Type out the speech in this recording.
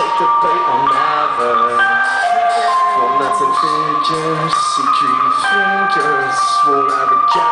Take the bait on avarice. Walnuts and figures, see tree fingers, won't have a cat.